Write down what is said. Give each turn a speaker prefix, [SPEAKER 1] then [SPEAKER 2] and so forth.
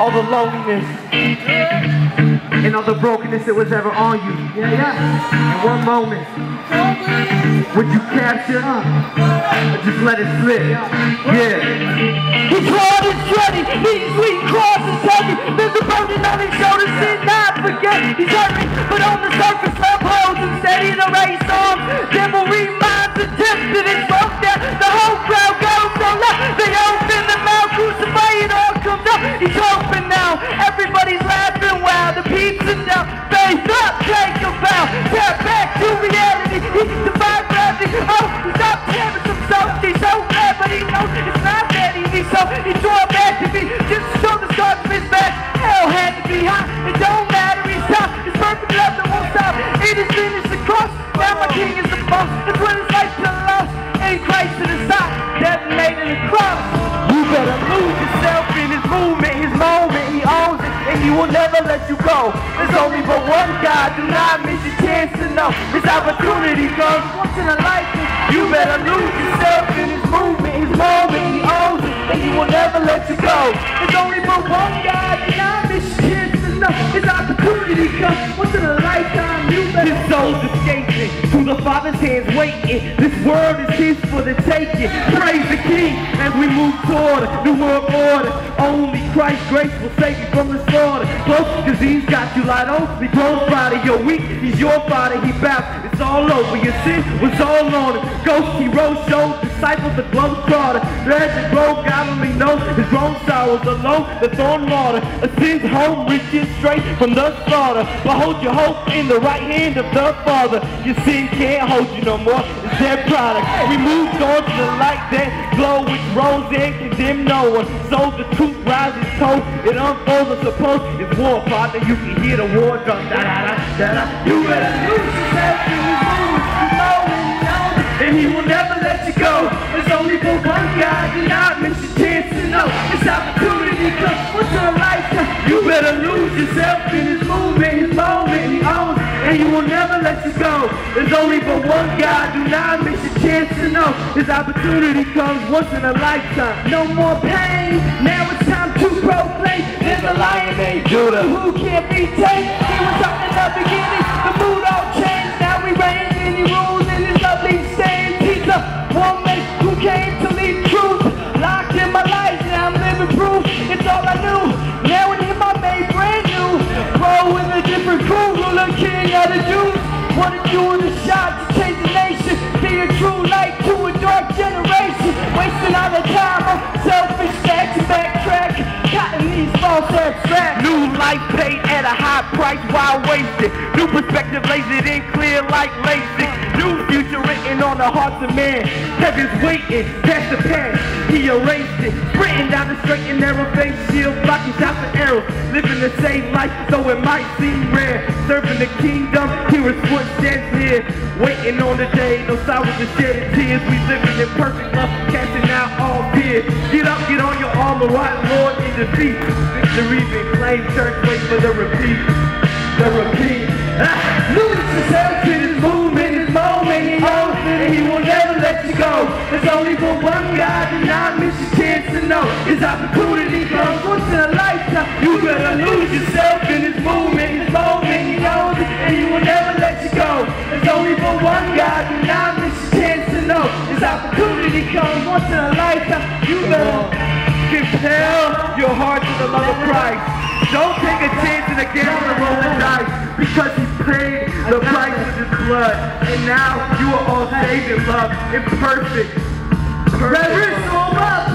[SPEAKER 1] all the loneliness and all the brokenness that was ever on you.
[SPEAKER 2] Yeah, yeah.
[SPEAKER 1] In one moment, would you capture it? or just let it slip? Yeah.
[SPEAKER 3] His heart is steady, his sweet cross is heavy. There's a burden on his just the scars of his. Hell had to be hot. It don't matter, he's. His perfect love that won't stop. It is the cross. Now my king is the boss. It's when his life lost. In Christ to the side, the cross. You better lose yourself in his movement, his moment. He owns it, and he will never let you go. There's only but one God. Do not miss your chance to know. His opportunity comes once in a lifetime. You better lose yourself in his movement, his moment. And he will never let you go. It's only but one God. Do not your chance know. His opportunity comes once in a lifetime. You better his soul's escaping to the Father's hands, waiting. This world is his for the taking. Praise the King as we move toward the world order. Only Christ's grace will save you from the slaughter. Close, cause got you light on. Be close Friday, you're weak. He's your father, he bowed. It's all over. Your sin was all on him. Ghost, he rose, showed disciples the glow starter. There's the glow, Galilee knows his own sorrows alone. The thorn martyr, a sin's home, reaches straight from the slaughter. Behold your hope in the right hand of the Father. Your sin can't hold you no more. It's their product. We moved on to the light that glow which rose and condemned no one. So the truth rises told. It unfolds and suppose it's war, partner. You can hear the war drum. Da da da da da. You better lose yourself. You and you know. And he will never let you go. Better lose yourself in his movement, his moment. He owns and you will never let you go. There's only but one God. Do not miss your chance to know. His opportunity comes once in a lifetime. No more pain. Now it's time to proclaim. There's a lion named Judah who can't be tamed. Jews. Wanted you in a shot to change the nation. Be a true light to a dark generation. Wasting all the time on selfish facts and backtrack. Cotton these false abstract. New life paid at a high price while wasted. New perspective lasered in clear like LASIK. New the hearts of man. Heaven's waiting, past the past. He erased it. Written down the straight and narrow face shield, blocking shots and arrows. Living the same life, though it might seem rare. Serving the kingdom, hear his footsteps here. Waiting on the day, no sorrows and shedding tears. We living in perfect love, casting out all fear. Get up, get on your armor, right, Lord, in defeat. Victory been claimed, church, wait for. The repeat. Opportunity comes once in a lifetime. You better compel your heart to the love of Christ. Don't take a chance in a gamble to roll the dice because he paid the price with his blood. And now you are all saved in love, in perfect. perfect. Red up!